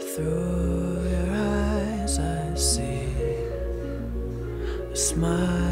Through your eyes, I see a smile.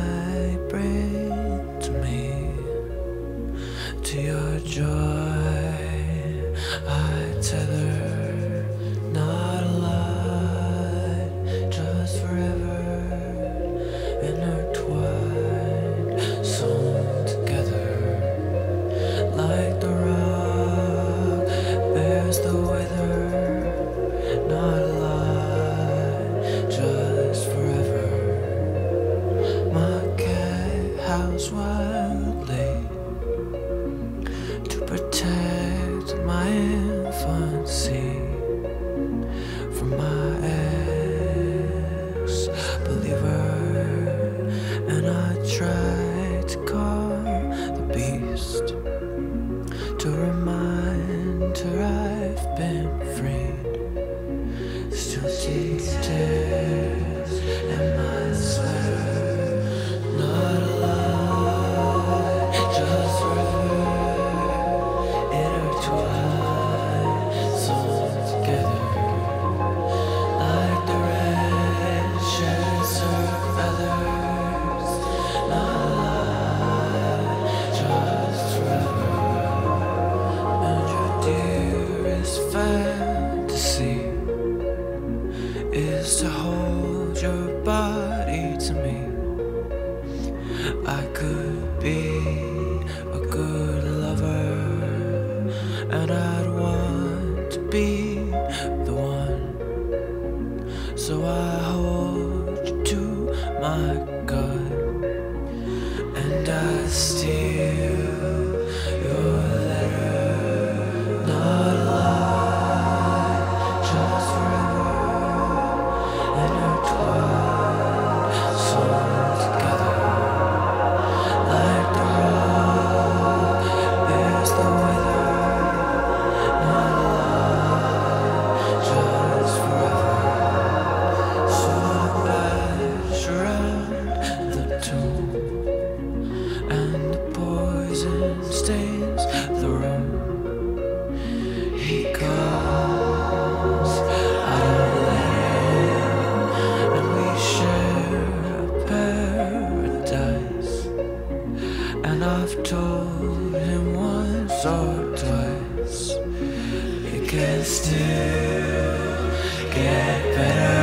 mind, or I've been freed. Still deep. So I hope. And I've told him once or twice, it can still get better.